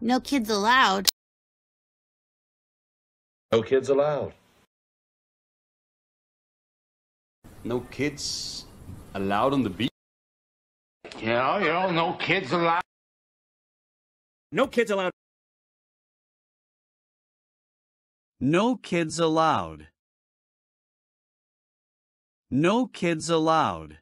No kids allowed. No kids allowed. No kids allowed on the beach? Yeah, yeah. no kids allowed. No kids allowed. No kids allowed. No kids allowed.